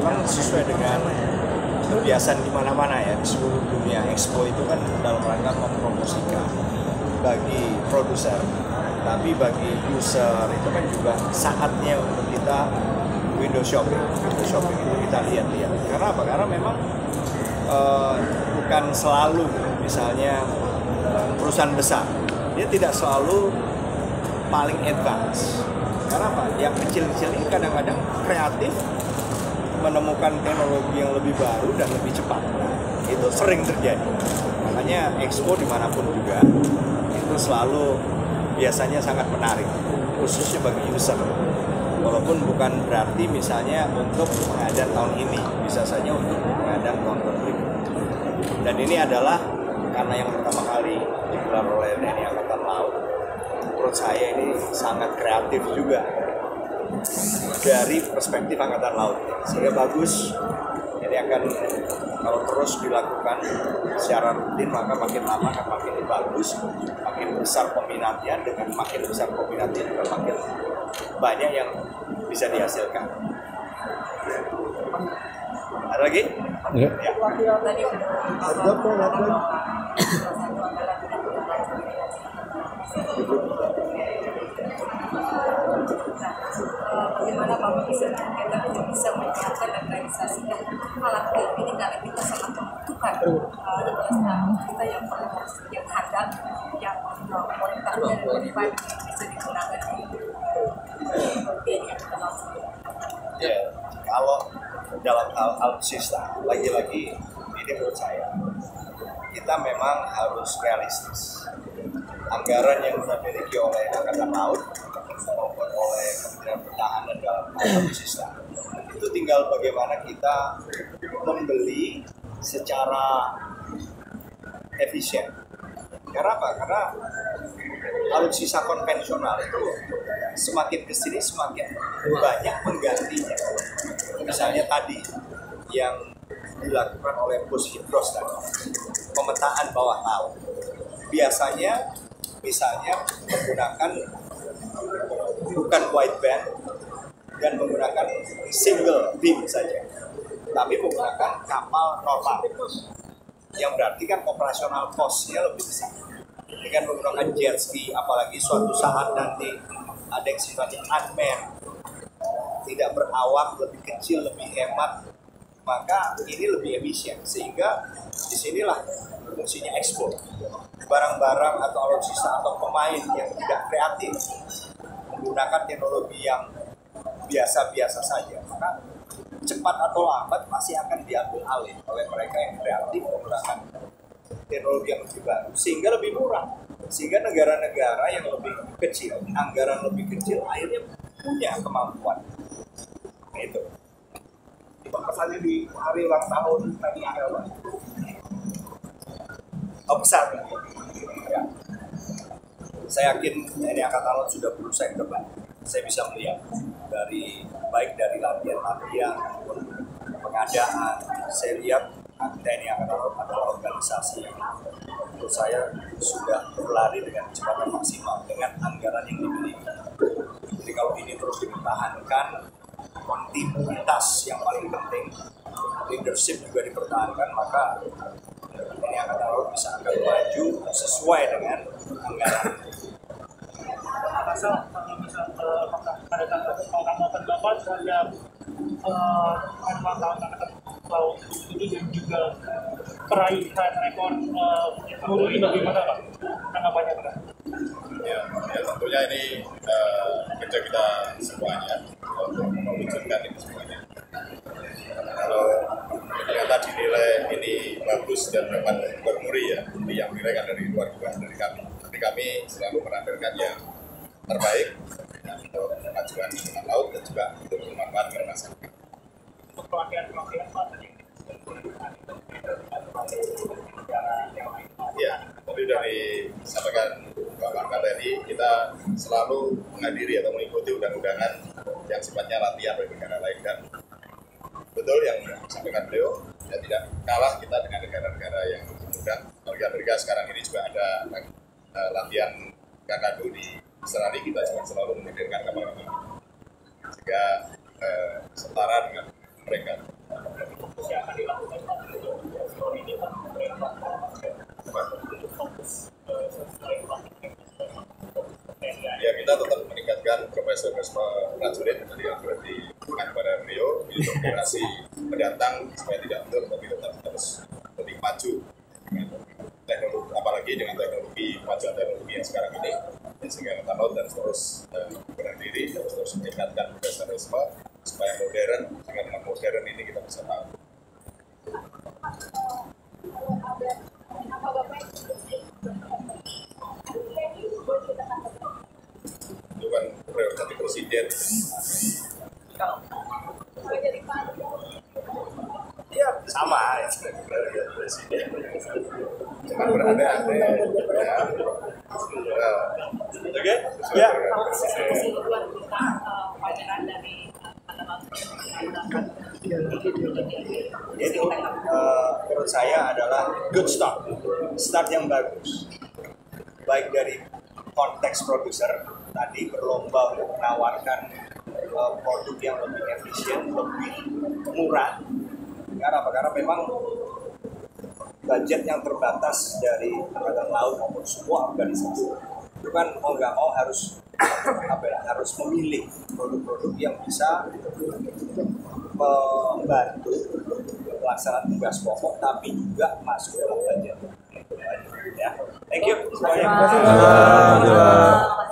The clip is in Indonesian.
memang sesuai dengan kebiasaan di mana-mana ya di seluruh dunia. Expo itu kan dalam rangka mempromosikan bagi produser tapi bagi user. Itu kan juga saatnya untuk kita window shopping. Window shopping itu kita lihat-lihat. Karena apa? Karena memang eh, bukan selalu misalnya perusahaan besar. Dia tidak selalu paling advance. Karena apa? Yang kecil-kecil ini kadang-kadang kreatif menemukan teknologi yang lebih baru dan lebih cepat. Itu sering terjadi. Makanya expo di mana pun juga itu selalu biasanya sangat menarik khususnya bagi user. Walaupun bukan berarti misalnya untuk pengadaan tahun ini bisa saja untuk pengadaan tahun berikutnya dan ini adalah karena yang pertama kali digelar oleh TNI Angkatan Laut menurut saya ini sangat kreatif juga dari perspektif Angkatan Laut sehingga bagus ini akan kalau terus dilakukan secara rutin maka makin lama akan makin bagus makin besar peminatnya dengan makin besar peminatnya juga makin banyak yang bisa dihasilkan ada lagi? Ya. Ya. Ada. bagaimana Bapak bisa kita untuk bisa menyiapkan dan realisasikan alat film ini karena kita sangat membutuhkan uh, jasa kita yang perlu yang handal yang kualitasnya lebih baik bisa digunakan di sendiri. Ya, kalau dalam hal alutsista, lagi-lagi ini menurut saya kita memang harus realistis. Anggaran yang dimiliki oleh Angkatan Laut Kementerian Pertahanan dalam alutsista itu tinggal bagaimana kita membeli secara efisien. Karena apa? Karena alutsista konvensional itu semakin ke sini semakin banyak penggantinya. Misalnya tadi yang dilakukan oleh Bus Hidros tadi, pemetaan bawah laut. Biasanya misalnya menggunakan bukan wideband dan menggunakan single beam saja, tapi menggunakan kapal normal. Yang berarti kan operasional cost-nya lebih besar. Dengan menggunakan jet ski apalagi suatu saat nanti ada yang sifatnya unmanned tidak berawak lebih kecil lebih hemat maka ini lebih efisien. Sehingga di sinilah fungsinya ekspor. Barang-barang atau alutsista atau pemain yang tidak kreatif menggunakan teknologi yang biasa-biasa saja maka cepat atau lambat pasti akan diambil alih oleh mereka yang kreatif menggunakan teknologi yang lebih baru sehingga lebih murah sehingga negara-negara yang lebih kecil anggaran lebih kecil akhirnya punya kemampuan nah, itu Pesannya di hari ulang tahun tadi apa? oh. Saya yakin ini angkatan laut sudah berusaha yang terbaik saya bisa melihat dari baik dari latihan-latihan maupun pengadaan saya lihat TNI Angkatan Laut adalah organisasi yang menurut saya sudah berlari dengan kecepatan maksimal dengan anggaran yang dimiliki. Jadi kalau ini terus dipertahankan, kontinuitas yang paling penting, leadership juga dipertahankan, maka TNI Angkatan Laut bisa akan maju sesuai dengan anggaran. Asal kalau misal eh, apakah pada tanggal kalau tanggapan bapak terhadap eh, annual tahun angkatan laut ini dan juga peraihan rekor eh, guru ini bagaimana pak tanggapannya pak? ya, ya tentunya ini eh, kerja kita semuanya untuk mewujudkan ini semuanya. Kalau ternyata dinilai ini bagus dan dapat bermuri ya, yang nilai kan dari luar bukan dari kami. Tapi kami selalu menampilkan yang terbaik untuk kemajuan lingkungan laut dan juga untuk kepada masyarakat. Untuk pak tadi Ya, tadi sudah disampaikan Bapak Kapolri, kita selalu menghadiri atau mengikuti undang-undangan yang sifatnya latihan bagi negara lain dan betul yang disampaikan beliau ya tidak kalah kita dengan negara-negara yang mudah. Apalagi Amerika sekarang ini juga ada eh, latihan kakadu di sehari kita juga selalu memikirkan kapal-kapal sehingga eh, setara dengan mereka. Ya kita tetap meningkatkan profesionalisme prajurit. Tadi yang berarti bukan kepada beliau di generasi mendatang supaya tidak mundur tapi tetap harus lebih maju. Ya, sehingga Metanol dan terus eh, berbenah diri terus terus meningkatkan profesionalisme supaya modern sehingga dengan modern ini kita bisa tahu. Itu kan prerogatif presiden ya. Sama presiden. cuma ya. Ya. oke ya eh, eh, menurut saya adalah good start start yang bagus baik dari konteks produser tadi berlomba untuk menawarkan eh, produk yang lebih efisien lebih murah karena apa karena memang budget yang terbatas dari angkatan laut maupun semua organisasi itu kan mau nggak mau harus apa ya, harus memilih produk-produk yang bisa membantu pelaksanaan tugas pokok tapi juga masuk dalam budget. Ya, thank you semuanya. Terima kasih, Pak.